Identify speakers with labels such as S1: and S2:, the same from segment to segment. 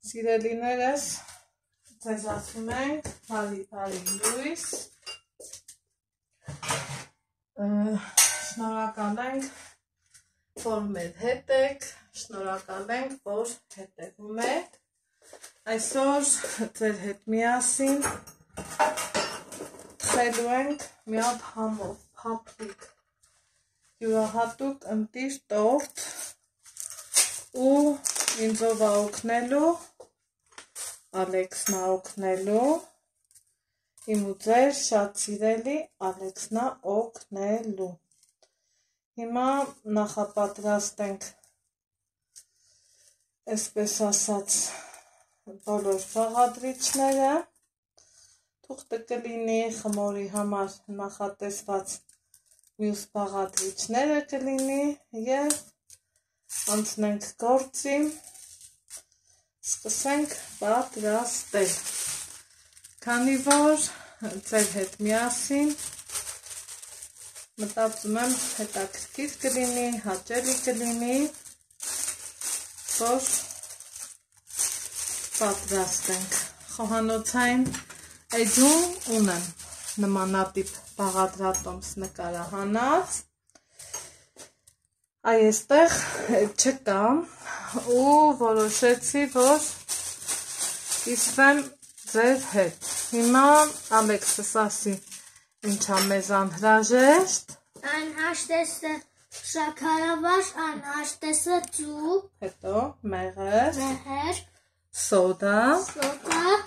S1: Սիրելիներս, ձեզ ասում ենք բարի բարի լույս։ Շնորհակալ ենք, որ մեր հետ եք, շնորհակալ ենք, որ հետևում եք։ Այսօր ձեր հետ միասին թխելու ենք մի հատ համով, փափուկ, յուրահատուկ ընտիր տորտ ու ինձով աօգնելու Ալեքսնա օգնելու իմ ու ձեր շատ սիրելի Ալեքսնա օգնելու հիմա նախապատրաստենք այսպես ասած բոլոր բաղադրիչները թուղթը կլինի խմորի համար նախատեսված մյուս բաղադրիչները կլինի եւ անցնենք գործի սկսենք պատրաստել։ Քանի որ ձեր հետ միասին մտածում եմ հետաքրքիր կլինի, հաճելի կլինի, որ պատրաստենք։ Խոհանոցային էջում ունեմ նմանատիպ բաղադրատոմս նկարահանած, այստեղ չկա ու որոշեցի, որ կիսվեմ ձեր հետ։ Հիմա Ալեքսս ասի, ինչա մեզ անհրաժեշտ։
S2: Անհաշտեսը շաքարավաշ, անհաշտեսը ծուպ,
S1: հետո մեղր,
S2: մեղր,
S1: սոդա,
S2: սոկա,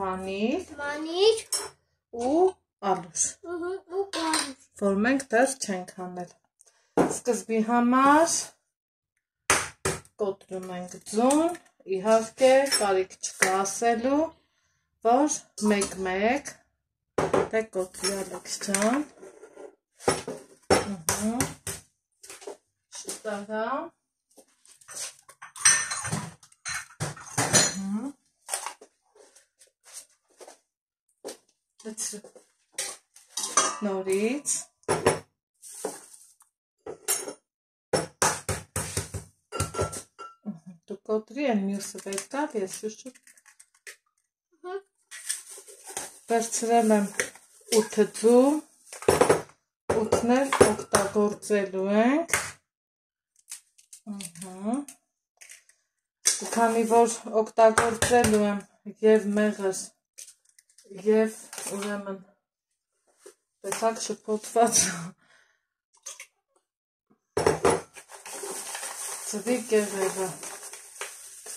S1: վանիլ
S2: վանիլ
S1: ու ալուր,
S2: ու կանուր։
S1: որ մենք դեռ չենք անել։ Սկզբի համար կոտրում ենք ձուն, իհարկե կարիք չկա ասելու, որ մեկ-մեկ, դե կոտրի ալեքս ճան, շտարա, նորից, կոտրի են մյուսը վերկալ, ես շուշուկ վերցրել եմ 8 ձու, 8-ն էլ օգտագործելու ենք, քանի որ օգտագործելու եմ և մեղր, և ուրեմն տեսակ շպոտված ծվի կեղևը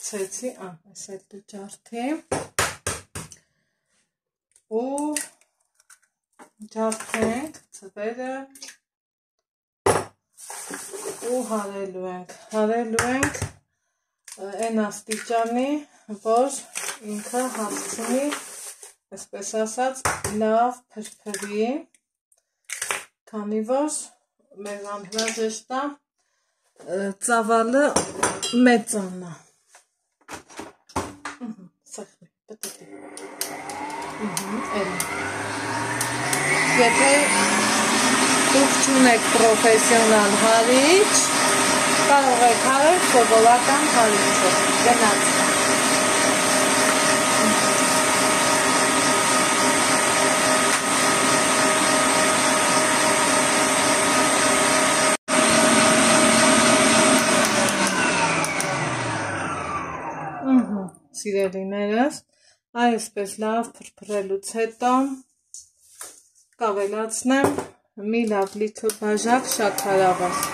S1: գցեցի, ա, այս այդ դու ջարդի ու ջարդենք ծվերը ու հարելու ենք, հարելու ենք այն աստիճանի, որ ինքը հասցնի, այսպես ասած, լավ փրփրի, քանի որ մեր անհրաժեշտ է ծավալը մեծանա Եթե դուք չունեք պրոֆեսիոնալ հարիչ, կարող եք հարել սովորական հարիչով, գնացը։ սիրելիներս, այսպես լավ փրփրելուց հետո կավելացնեմ մի լավ լիքը բաժակ շաքարավազ։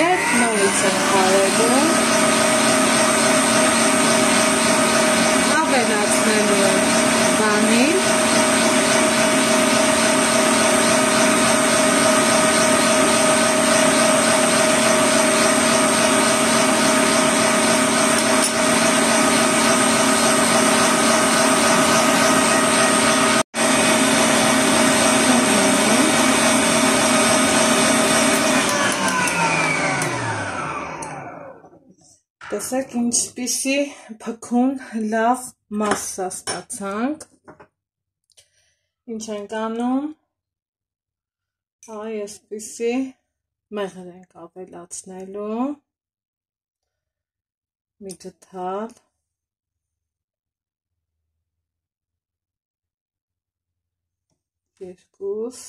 S1: Եվ նորից եմ խարելու։ Տեսեք ինչպիսի փքուն լավ մասսա ստացանք։ Ինչ ենք անում։ Այ այսպիսի մեղր ենք ավելացնելու։ Մի գտալ։ Երկուս։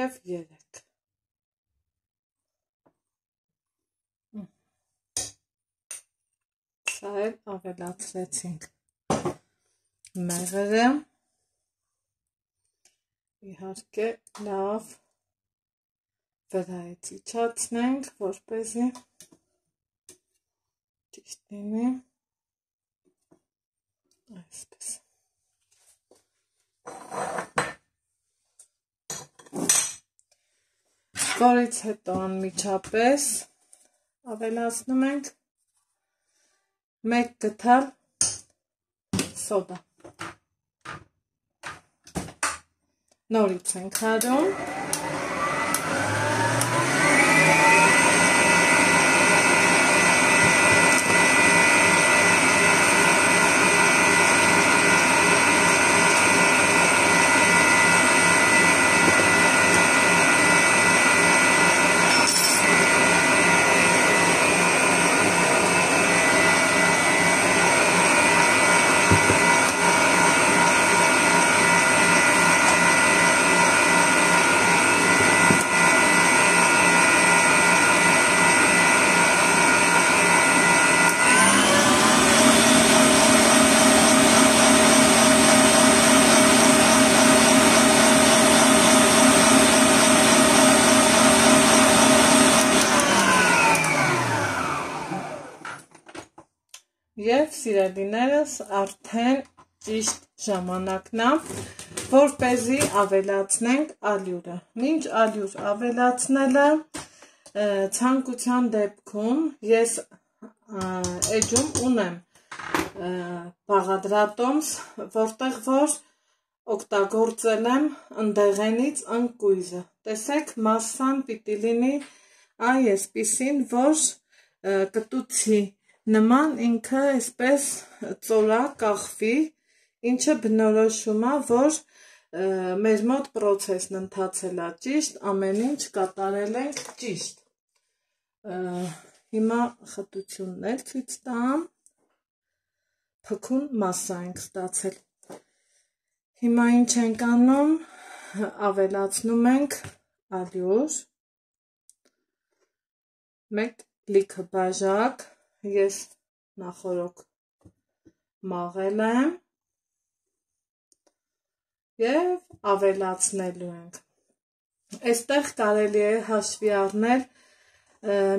S1: Եվ երեք։ Սա էլ ավելացրեցինք մեղրը, իհարկե լավ վրայից իջացնենք, որպեսի ճիշտ լինի, այսպես։ որից հետո անմիջապես ավելացնում ենք մեկ գթալ սոդա։ Նորից ենք հարում Եվ սիրելիներս արդեն ճիշտ ժամանակն է, որ เป զի ավելացնենք ալյուրը։ Մինչ ալյուր ավելացնելը ցանկության դեպքում ես էջում ունեմ բաղադրատոմս, որտեղ որ օգտագործել եմ ընդեղենից ընկույզը։ Տեսեք, մասսան պիտի լինի այսպիսին, որ կտուցի նման ինքը այսպես ծորա կախվի, ինչը բնորոշում է, որ մեր մոտ process-ն ընթացել է ճիշտ, ամեն ինչ կատարել ենք ճիշտ։ Հիմա խտություններ ցույց տամ։ Փքուն մասսա ենք ստացել։ Հիմա ինչ ենք անում, ավելացնում ենք ալյուր, մեկ լիքը բաժակ, ես նախորոք մաղել եմ և ավելացնելու ենք։ Այստեղ կարելի է հաշվի առնել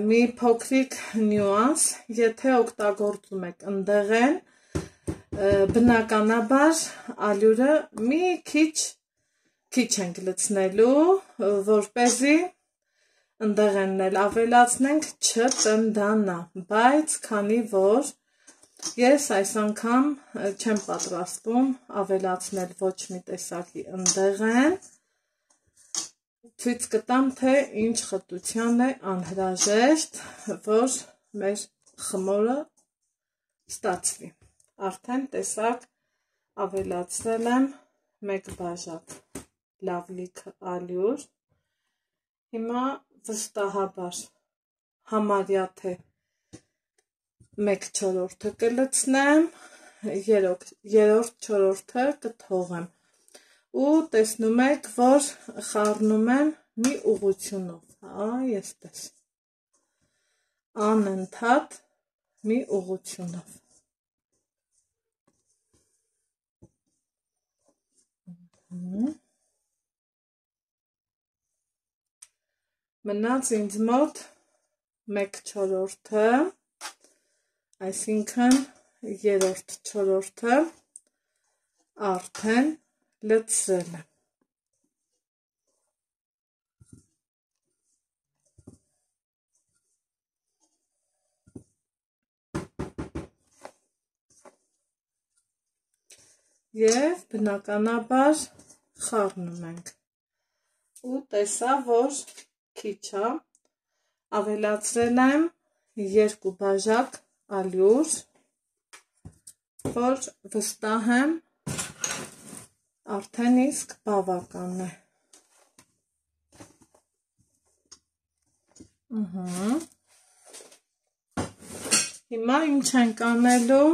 S1: մի փոքրիկ նյուանս, եթե օգտագործում եք ընդեղեն, բնականաբար ալյուրը մի քիչ քիչ ենք լցնելու, որպեսզի ընդեղենն էլ ավելացնենք չտնդանա, բայց քանի որ ես այս անգամ չեմ պատրաստվում ավելացնել ոչ մի տեսակի ընդեղեն, ցույց կտամ, թե ինչ խտության է անհրաժեշտ, որ մեր խմորը ստացվի։ Արդեն տեսակ ավելացրել եմ մեկ բաժակ լավ լիքը ալյուր։ Հիմա վստահաբար համարյա թե 1/4-ը կլցնեմ, 3-րդ 4-ը կթողեմ։ Ու տեսնում եք, որ խառնում եմ մի ուղությունով, այ այսպես։ Անընդհատ մի ուղությունով։ Mm-hmm. Մնաց ինձ մոտ 1/4-ը, այսինքն 3-րդ 4-ը արդեն լցրել եմ։ Եվ բնականաբար խառնում ենք։ Ու տեսա, որ քիչ է, ավելացրել եմ երկու բաժակ ալյուր, որ վստահ եմ արդեն իսկ բավական է։ Ահա։ Հիմա ինչ ենք անելու։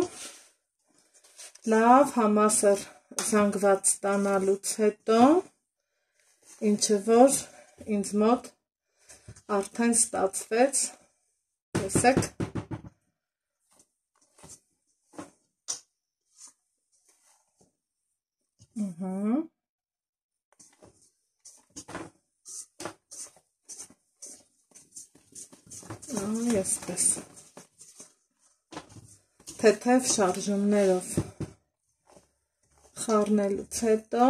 S1: լավ համասր զանգված ստանալուց հետո ինչը որ ինձ մոտ արդեն ստացվեց տեսեք Ահա Այսպես թեթև շարժումներով խառնելուց հետո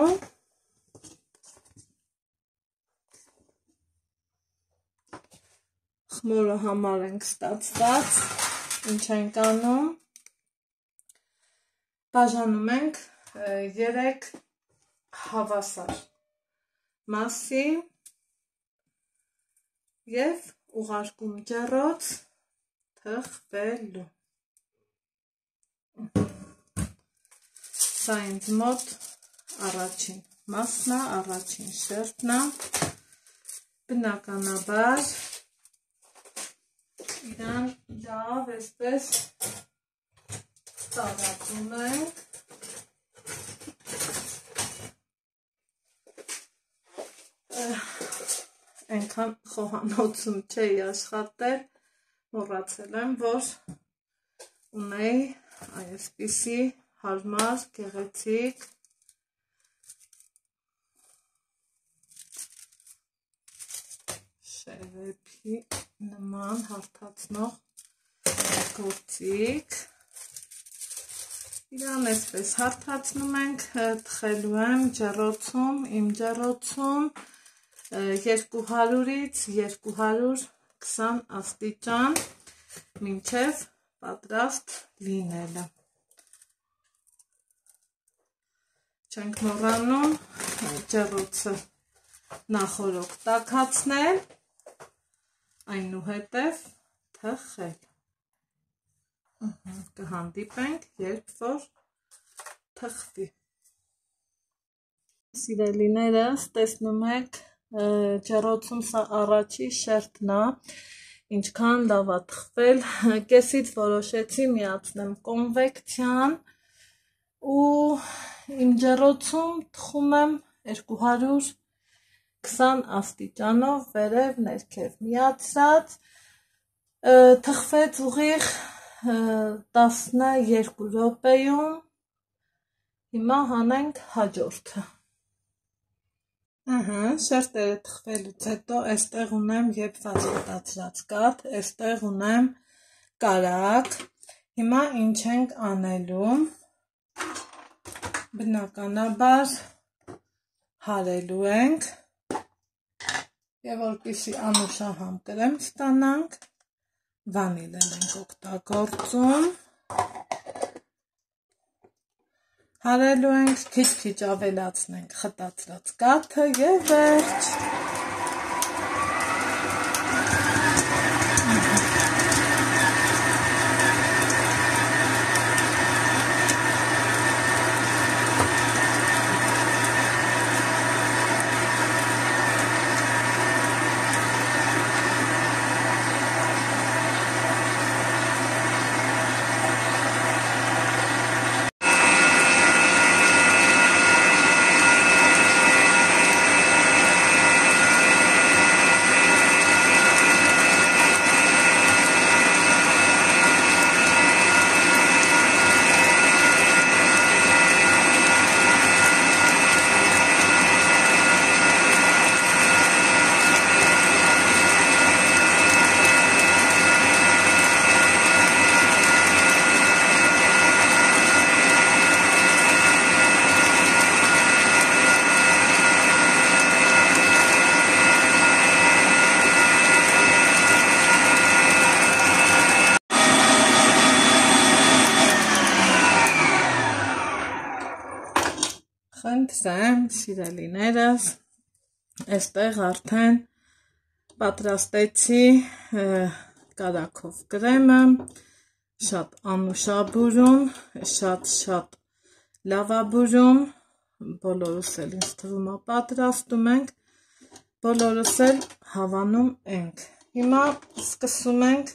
S1: խմորը համար ենք ստացված ինչ ենք անում բաժանում ենք 3 հավասար մասի եւ ուղարկում ջեռոց թխվելու Սա ինձ մոտ առաջին մասն է, առաջին շերտն է։ Բնականաբար իրան լավ այսպես տարածում ենք։ Այնքան խոհանոցում չէի աշխատել, մոռացել եմ, որ ունեի այսպիսի հարմար, գեղեցիկ շերեփի նման հարթացնող գործիք իրան այսպես հարթացնում ենք, թխելու եմ ջեռոցում, իմ ջեռոցում 200-ից 220 աստիճան մինչև պատրաստ լինելը։ Չենք մոռանում ջեռոցը նախորոք տակացնել, այնուհետև թխել։ Կհանդիպենք, երբ որ թխվի։ Սիրելիներս, տեսնում եք, ջեռոցում սա առաջի շերտն է, ինչքան լավ է թխվել, կեսից որոշեցի միացնեմ կոնվեկցիան ու իմ ջեռոցում թխում եմ 220 աստիճանով վերև ներքև միացած թխվեց ուղիղ 12 րոպեում հիմա հանենք հաջորդը Ահա, շերտերը թխվելուց հետո այստեղ ունեմ եփված կտացրած կաթ, այստեղ ունեմ կարակ։ Հիմա ինչ ենք անելու բնականաբար հարելու ենք եւ որպեսի անուշահամ կրեմ ստանանք վանիլել ենք օգտագործում հարելու ենք քիչ-քիչ ավելացնենք խտացրած կաթը եւ վերջ խնդրեմ սիրելիներս այստեղ արդեն պատրաստեցի կարակով կրեմը շատ անուշաբուրում շատ շատ լավաբուրում բոլորս էլ ինձ թվում է պատրաստում ենք բոլորս էլ հավանում ենք հիմա սկսում ենք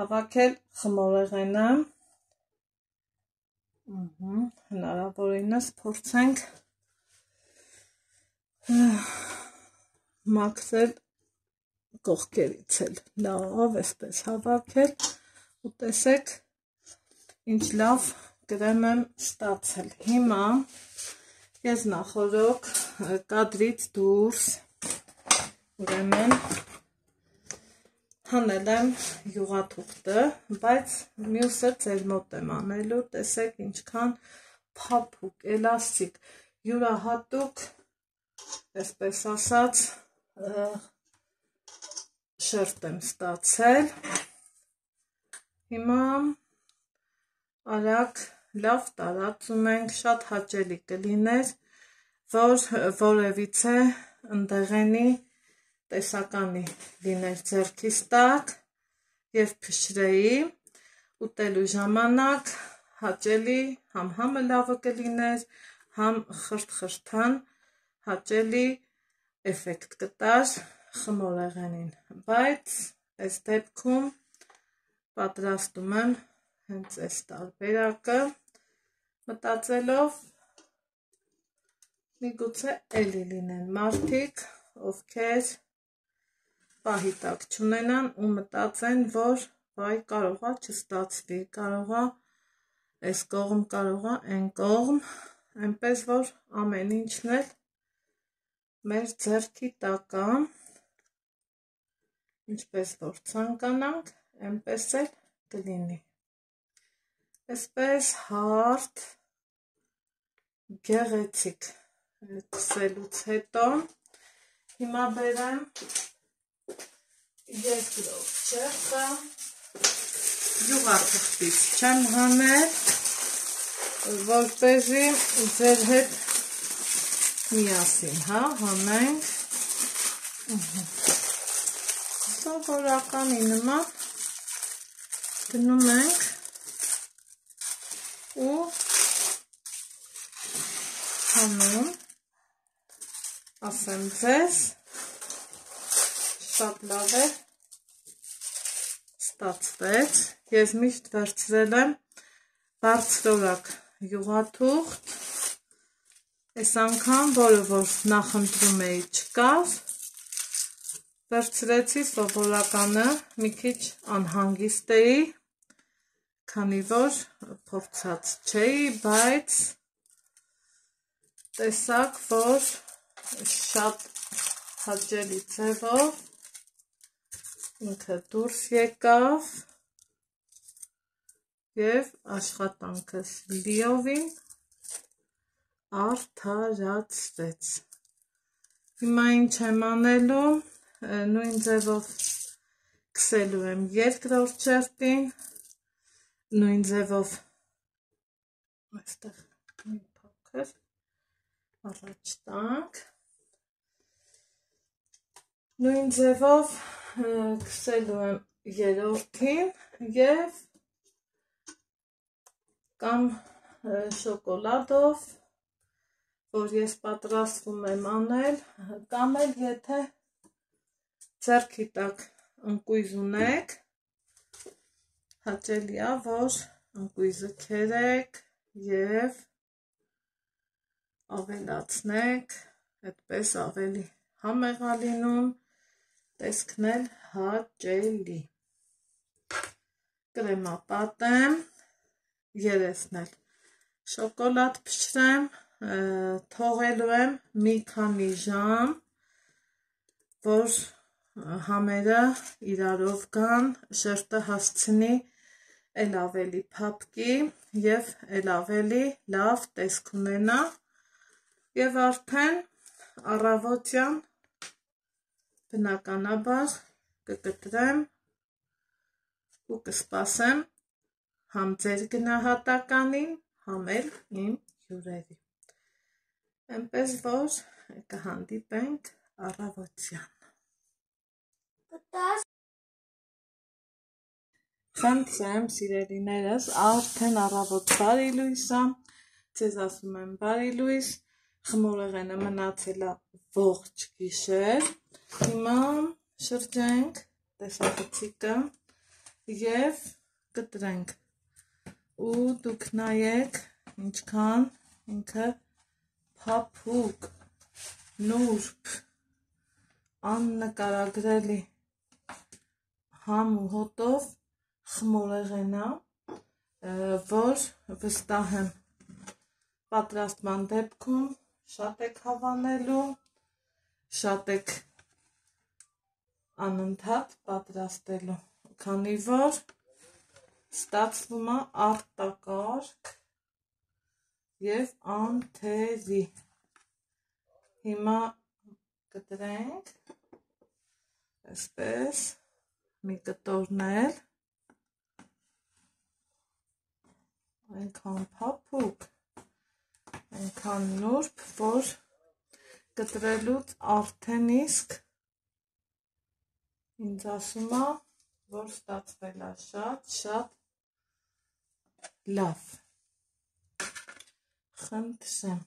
S1: հավաքել խմորեղենը հնարավորինս փորձենք մաքրել կողքերից էլ լավ էսպես հավաքել ու տեսեք ինչ լավ կրեմ եմ ստացել հիմա ես նախորոք կադրից դուրս ուրեմն հանել եմ յուղաթուղթը, բայց մյուսը ձեր մոտ եմ անելու, տեսեք ինչքան փափուկ, էլաստիկ, յուրահատուկ, այսպես ասած, շերտ եմ ստացել։ Հիմա արագ լավ տարածում ենք, շատ հաճելի կլիներ, որ որևիցե ընդեղենի տեսականի լիներ ձերքիս տակ եւ փշրեի ուտելու ժամանակ հաճելի համ համը լավը կլիներ, համ խրթ-խրթան հաճելի էֆեկտ կտար խմորեղենին, բայց այս դեպքում պատրաստում եմ հենց այս տարբերակը մտածելով միգուցե էլի լինեն մարդիկ, ովքեր պահի տակ չունենան ու մտածեն, որ վայ կարողա չստացվի, կարողա այս կողմ, կարողա այն կողմ, այնպես որ ամեն ինչն էլ մեր ձեռքի տակ է, ինչպես որ ցանկանանք, այնպես էլ կլինի։ Այսպես հարթ գեղեցիկ կսելուց հետո հիմա բերեմ երկրորդ չեղկը յուղաթղթից չեմ հանել, որպեսի ձեր հետ միասին, հա, հանենք, սովորականի նման գնում ենք ու հանում, ասեմ ձեզ, շատ լավ է ստացվեց։ Ես միշտ վերցրել եմ բարձրորակ յուղաթուղթ։ Այս անգամ, որը որ նախընտրում էի չկար, վերցրեցի սովորականը, մի քիչ անհանգիստ էի, քանի որ փորձած չէի, բայց տեսակ, որ շատ հաճելի ձևով ինքը դուրս եկավ եւ աշխատանքս լիովին արդարացվեց։ Հիմա ինչ եմ անելու, նույն ձևով կսելու եմ երկրորդ չերտին, նույն ձևով այստեղ մի փոքր առաջ տանք նույն ձևով քսելու եմ երորդին և կամ շոկոլադով, որ ես պատրաստվում եմ անել, կամ էլ եթե ձերքի տակ ընկույզ ունեք, հաճելի է, որ ընկույզը քերեք և ավելացնեք, այդպես ավելի համեղալինում տեսքն էլ հաճելի։ Կրեմա պատեմ, երեսն էլ շոկոլադ փշրեմ, թողելու եմ մի քանի ժամ, որ համերը իրարով գան, շերտը հասցնի էլ ավելի փափկի եւ էլ ավելի լավ տեսք ունենա եւ արդեն առավոտյան բնականաբար կկտրեմ ու կսպասեմ համ ձեր գնահատականին, համ էլ իմ հյուրերի։ Էնպես որ կհանդիպենք առավոտյան։
S2: Կտաս
S1: Խնդրեմ սիրելիներս, արդեն առավոտ բարի լույս է, ձեզ ասում եմ բարի լույս, խմորեղենը մնացել է ողջ գիշեր, Հիմա շրջենք տեսախցիկը եւ կտրենք ու դուք նայեք ինչքան ինքը փափուկ նուրբ աննկարագրելի համ ու հոտով խմորեղենա, որ վստահ եմ պատրաստման դեպքում շատ եք հավանելու, շատ եք անընդհատ պատրաստելու, քանի որ ստացվում է արտակարգ եւ անթերի։ Հիմա կտրենք այսպես մի կտորնել այնքան փափուկ այնքան նուրբ որ կտրելուց արդեն իսկ ինձ ասում է որ ստացվել է շատ շատ լավ խնդրեմ